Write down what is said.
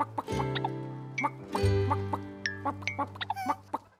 パクパクパクパクパクパクパクパクパク